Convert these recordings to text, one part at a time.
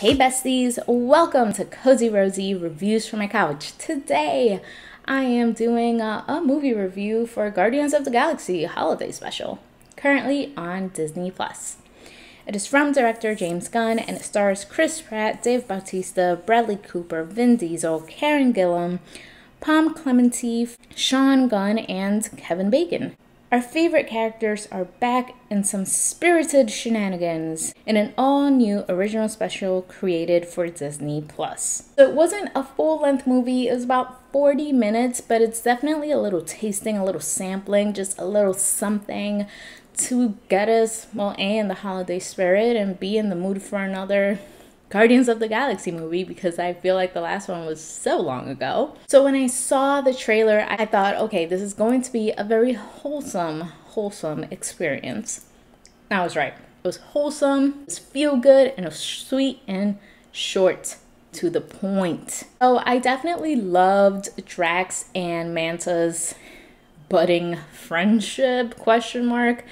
Hey besties, welcome to Cozy Rosi Reviews from My Couch. Today I am doing a, a, movie review for Guardians of the Galaxy Holiday Special, currently on Disney Plus. It is from director James Gunn and it stars Chris Pratt, Dave Bautista, Bradley Cooper, Vin Diesel, Karen Gillan, Pom Klementieff, Sean Gunn, and Kevin Bacon. Our favorite characters are back in some spirited shenanigans in an all new original special created for Disney Plus. So it wasn't a full length movie, it was about 40 minutes, but it's definitely a little tasting, a little sampling, just a little something to get us, well, A, in the holiday spirit and B, in the mood for another Guardians of the Galaxy movie because I feel like the last one was so long ago. So when I saw the trailer, I thought, okay, this is going to be a very wholesome, wholesome experience. And I was right. It was wholesome, it was feel good, and it was sweet and short to the point. So I definitely loved Drax and Mantis' budding friendship question mark.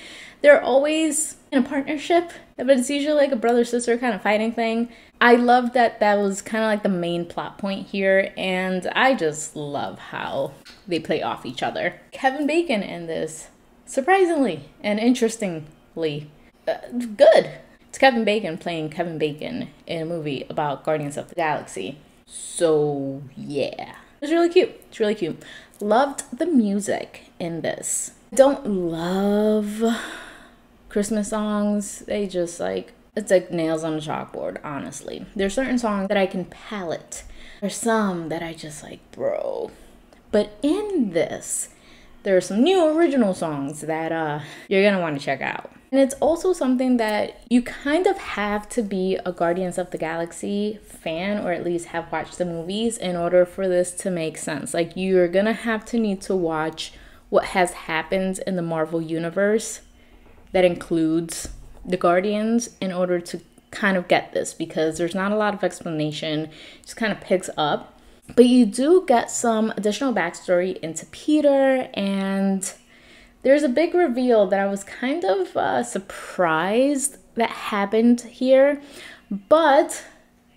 They're always in a partnership, but it's usually like a brother sister kind of fighting thing. I love that that was kind of like the main plot point here, and I just love how they play off each other. Kevin Bacon in this, surprisingly and interestingly, uh, good. It's Kevin Bacon playing Kevin Bacon in a movie about Guardians of the Galaxy. So, yeah. It's really cute. It's really cute. Loved the music in this. Don't love Christmas songs. They just like, it's like nails on a chalkboard, honestly. There's certain songs that I can palette. There's some that I just like, bro. But in this, there are some new original songs that uh, you're gonna wanna check out. And it's also something that you kind of have to be a Guardians of the Galaxy fan or at least have watched the movies in order for this to make sense. Like, you're gonna have to need to watch what has happened in the Marvel Universe that includes the Guardians in order to kind of get this because there's not a lot of explanation. It just kind of picks up. But you do get some additional backstory into Peter, and there's a big reveal that I was kind of uh, surprised that happened here, but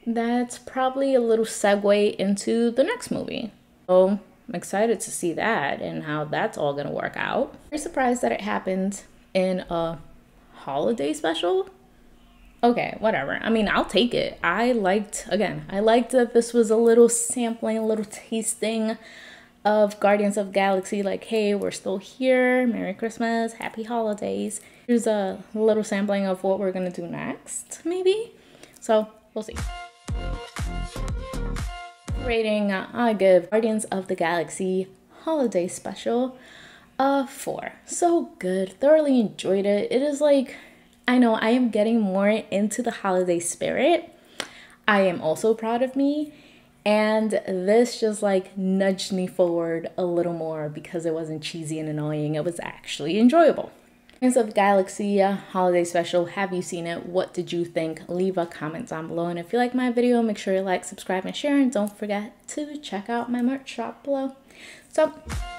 that's probably a little segue into the next movie. So I'm excited to see that and how that's all gonna work out. Very surprised that it happened in a holiday special. Okay, whatever. I mean, I'll take it. I liked, again, I liked that this was a little sampling, a little tasting of Guardians of Galaxy. Like, hey, we're still here. Merry Christmas. Happy holidays. Here's a little sampling of what we're going to do next, maybe. So, we'll see. Rating, uh, I give Guardians of the Galaxy Holiday Special uh, four. So good. Thoroughly enjoyed it. It is like, I know I am getting more into the holiday spirit. I am also proud of me. And this just like nudged me forward a little more because it wasn't cheesy and annoying. It was actually enjoyable. Guardians of Galaxy holiday special. Have you seen it? What did you think? Leave a comment down below. And if you like my video, make sure you like, subscribe, and share. And don't forget to check out my merch shop below. So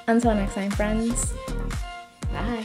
until next time, friends, bye.